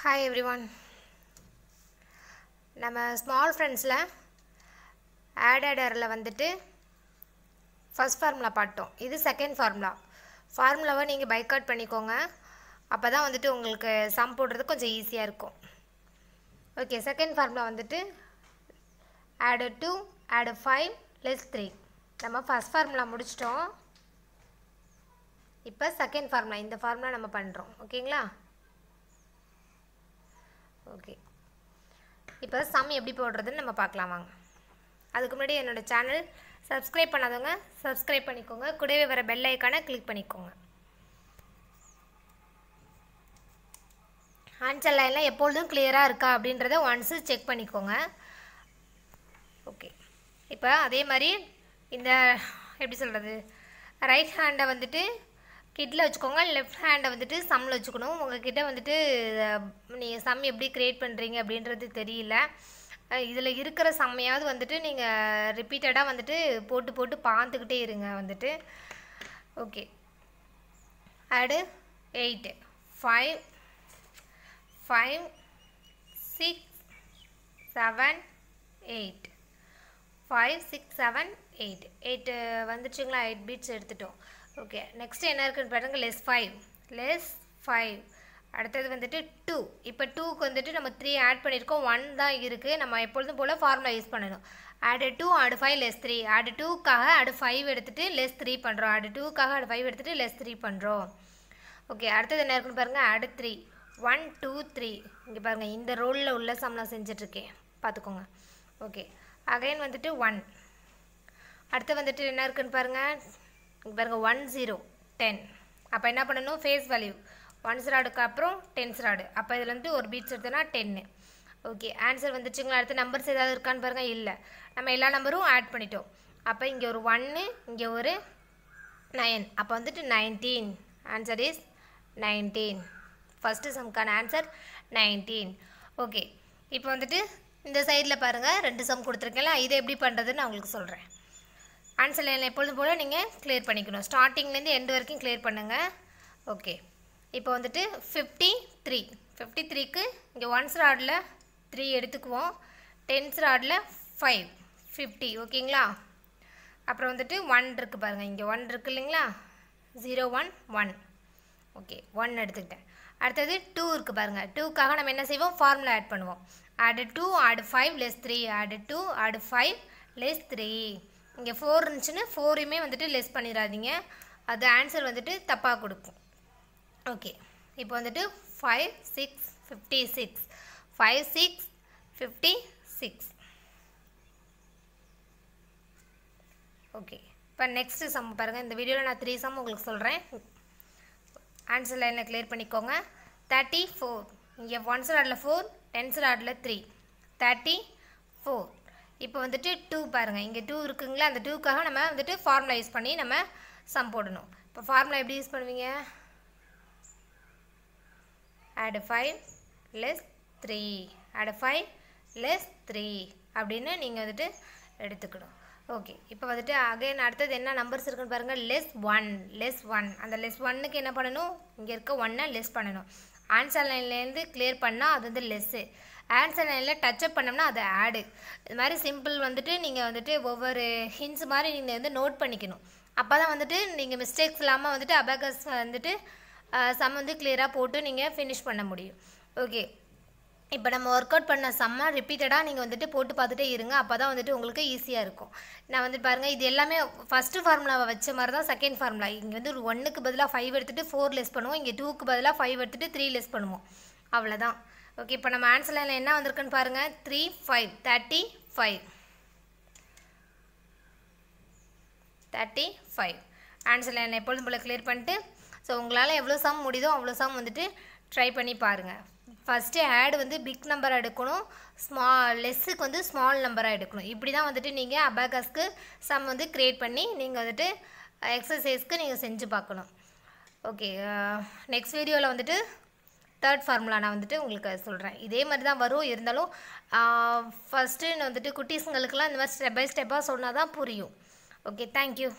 Hi everyone நம்ம small ஃப்ரெண்ட்ஸில் ஆடடரில் வந்துட்டு ஃபஸ்ட் ஃபார்முலா பார்த்தோம் இது செகண்ட் ஃபார்முலா ஃபார்முலாவை நீங்கள் பைக் அவுட் பண்ணிக்கோங்க. அப்போ தான் வந்துட்டு உங்களுக்கு சம் போடுறது கொஞ்சம் ஈஸியாக இருக்கும். ஓகே செகண்ட் ஃபார்முலா வந்துட்டு add two add five less three நம்ம ஃபஸ்ட் ஃபார்முலா முடிச்சிட்டோம். இப்போ செகண்ட் ஃபார்முலா இந்த ஃபார்முலா நம்ம பண்ணுறோம் ஓகேங்களா ஓகே இப்போ சம் எப்படி போடுறதுன்னு நம்ம பார்க்கலாம் வாங்க. அதுக்கு முன்னாடி என்னோடய சேனல் சப்ஸ்கிரைப் பண்ணாதவங்க சப்ஸ்கிரைப் பண்ணிக்கோங்க. கூடவே வர பெல் ஐக்கானை கிளிக் பண்ணிக்கோங்க. ஆன்சர் லைன்லாம் எப்பொழுதும் கிளியராக இருக்கா அப்படின்றத ஒன்ஸு செக் பண்ணிக்கோங்க. ஓகே இப்போ அதே மாதிரி இந்த எப்படி சொல்கிறது ரைட் ஹேண்டை வந்துட்டு கிட்டில் வச்சுக்கோங்க. லெஃப்ட் ஹேண்டை வந்துட்டு சம்மில் வச்சுக்கணும். உங்ககிட்ட வந்துட்டு நீங்கள் சம் எப்படி க்ரியேட் பண்ணுறீங்க அப்படின்றது தெரியல. இதில் இருக்கிற செம்மையாவது வந்துட்டு நீங்கள் ரிப்பீட்டடாக வந்துட்டு போட்டு போட்டு பார்த்துக்கிட்டே இருங்க வந்துட்டு. Okay add eight five five six seven eight five six seven eight eight வந்துச்சுங்களா eight beads எடுத்துட்டோம். ஓகே நெக்ஸ்ட் என்ன இருக்குன்னு பாருங்கள் லெஸ் ஃபைவ் லெஸ் ஃபைவ் அடுத்தது வந்துட்டு டூ இப்போ டூக்கு வந்துட்டு நம்ம த்ரீ ஆட் பண்ணியிருக்கோம் ஒன் தான் இருக்குது நம்ம எப்பொழுதும் போல் ஃபார்முலா யூஸ் பண்ணணும். ஆடு two add five less three ஆடு டூக்காக ஆடு ஃபைவ் எடுத்துகிட்டு லெஸ் த்ரீ பண்ணுறோம் ஆடு டூக்காக ஆடு ஃபைவ் எடுத்துகிட்டு லெஸ் த்ரீ பண்ணுறோம் ஓகே அடுத்தது என்ன இருக்குன்னு பாருங்கள் ஆடு த்ரீ ஒன் டூ த்ரீ இங்கே பாருங்கள் இந்த ரோலில் உள்ள சம் நான் செஞ்சிட்ருக்கேன் பார்த்துக்கோங்க ஓகே அகைன் வந்துட்டு ஒன் அடுத்து வந்துட்டு என்ன இருக்குன்னு பாருங்கள் பாருங்கள் ஒன் ஜீரோ டென் அப்போ என்ன பண்ணணும்? ஃபேஸ் வேல்யூ ஒன் ராடுக்கு அப்புறம் டென்ஸ் ராடு அப்போ இதில் வந்துட்டு ஒரு பீட்ஸ் எடுத்தோன்னா டென்னு ஓகே ஆன்சர் வந்துச்சுங்களா? அடுத்து நம்பர்ஸ் ஏதாவது இருக்கான்னு பாருங்கள் இல்லை. நம்ம எல்லா நம்பரும் ஆட் பண்ணிட்டோம். அப்போ இங்கே ஒரு ஒன்று இங்கே ஒரு நயன் அப்போ வந்துட்டு nineteen answer is nineteen first சம்க்கான answer nineteen okay இப்போ வந்துட்டு இந்த சைடில் பாருங்கள் ரெண்டு சம் கொடுத்துருக்கேன்ல இதை எப்படி பண்ணுறதுன்னு நான் உங்களுக்கு சொல்கிறேன் ஆன்சர் லைன் எப்பொழுதும் போல் நீங்கள் கிளியர் பண்ணிக்கணும். ஸ்டார்டிங்லேருந்து எண்டு வரைக்கும் கிளியர் பண்ணுங்கள் ஓகே இப்போ வந்துட்டு ஃபிஃப்டி த்ரீ ஃபிஃப்டி த்ரீக்கு இங்கே ஒன்ஸ் ராடில் த்ரீ எடுத்துக்குவோம் டென்ஸ் ராடில் ஃபைவ் ஃபிஃப்டி ஓகேங்களா அப்புறம் வந்துட்டு ஒன் இருக்குது பாருங்கள் இங்கே ஒன் இருக்குது இல்லைங்களா? Zero one one okay one எடுத்துக்கிட்டேன். அடுத்தது டூ இருக்குது பாருங்கள் டூக்காக நம்ம என்ன செய்வோம்? ஃபார்முலா ஆட் பண்ணுவோம். Add two add five less three add two add five less three இங்கே ஃபோர் இருந்துச்சுன்னு ஃபோரையுமே வந்துட்டு லெஸ் பண்ணிடாதீங்க அது ஆன்சர் வந்துட்டு தப்பாக கொடுக்கும். ஓகே இப்போ வந்துட்டு five six fifty six five six fifty six okay இப்போ நெக்ஸ்ட்டு சம் பாருங்கள் இந்த வீடியோவில் நான் த்ரீ சம் உங்களுக்கு சொல்கிறேன் ஆன்சர் லைனில் கிளியர் பண்ணிக்கோங்க. தேர்ட்டி ஃபோர் இங்கே ஒன்ஸ் ராடில் ஃபோர் டென்ஸ் ராடில் த்ரீ தேர்ட்டி ஃபோர் இப்போ வந்துட்டு டூ பாருங்கள் இங்கே டூ இருக்குங்களா? அந்த டூக்காக நம்ம வந்துட்டு ஃபார்முலா யூஸ் பண்ணி நம்ம சம் போடணும். இப்போ ஃபார்முலா எப்படி யூஸ் பண்ணுவீங்க? Add five less three add five less three அப்படின்னு நீங்கள் வந்துட்டு எடுத்துக்கணும். ஓகே இப்போ வந்துட்டு அகைன் அடுத்தது என்ன நம்பர்ஸ் இருக்குன்னு பாருங்கள் லெஸ் ஒன் லெஸ் ஒன் அந்த லெஸ் ஒன்னுக்கு என்ன பண்ணணும்? இங்கே இருக்க ஒன்னை லெஸ் பண்ணணும். ஆன்சர் லைன்லேருந்து கிளியர் பண்ணால் அது வந்து லெஸ்ஸு ஆன்சர் லைனில் டச்சப் பண்ணோம்னா அது ஆடு இது மாதிரி சிம்பிள் வந்துட்டு நீங்கள் வந்துட்டு ஒவ்வொரு ஹின்ஸ் மாதிரி நீங்கள் வந்து நோட் பண்ணிக்கணும். அப்போ தான் வந்துட்டு நீங்கள் மிஸ்டேக்ஸ் இல்லாமல் வந்துட்டு அபேகஸ் வந்துட்டு சம் வந்து கிளியராக போட்டு நீங்கள் ஃபினிஷ் பண்ண முடியும். ஓகே இப்போ நம்ம ஒர்க் அவுட் பண்ண செம்ம ரிப்பீட்டடாக நீங்கள் வந்துட்டு போட்டு பார்த்துட்டே இருங்க. அப்போ தான் வந்துட்டு உங்களுக்கு ஈஸியாக இருக்கும். நான் வந்து பாருங்கள் இது எல்லாமே ஃபஸ்ட்டு ஃபார்முலாவை வச்ச மாதிரி தான் செகண்ட் ஃபார்முலா இங்கே வந்து ஒரு ஒன்றுக்கு பதிலாக ஃபைவ் எடுத்துகிட்டு ஃபோர் லெஸ் பண்ணுவோம். இங்கே டூக்கு பதிலாக ஃபைவ் எடுத்துகிட்டு த்ரீ லெஸ் பண்ணுவோம். அவ்வளோதான் ஓகே இப்போ நம்ம ஆன்சர் லைனில் என்ன வந்திருக்குன்னு பாருங்கள் three five thirty five thirty five answer லைனை எப்பொழுதும் போல் கிளியர் பண்ணிட்டு ஸோ உங்களால் எவ்வளோ சம் முடியுதோ அவ்வளோ சம் வந்துட்டு ட்ரை பண்ணி பாருங்கள் ஃபஸ்ட்டு ஆட் வந்து பிக் நம்பராக எடுக்கணும். ஸ்மா லெஸ்ஸுக்கு வந்து ஸ்மால் நம்பராக எடுக்கணும். இப்படி தான் வந்துட்டு நீங்கள் அபாகஸ்க்கு சம் வந்து க்ரியேட் பண்ணி நீங்கள் வந்துட்டு எக்ஸசைஸ்க்கு நீங்கள் செஞ்சு பார்க்கணும். ஓகே நெக்ஸ்ட் வீடியோவில் வந்துட்டு தேர்ட் ஃபார்முலா நான் வந்துட்டு உங்களுக்கு சொல்கிறேன் இதே மாதிரி தான் வரும். இருந்தாலும் ஃபஸ்ட்டு வந்துட்டு குட்டீஸுங்களுக்கெல்லாம் இந்த மாதிரி ஸ்டெப் பை ஸ்டெப்பாக சொன்னால் தான் புரியும். Okay thank you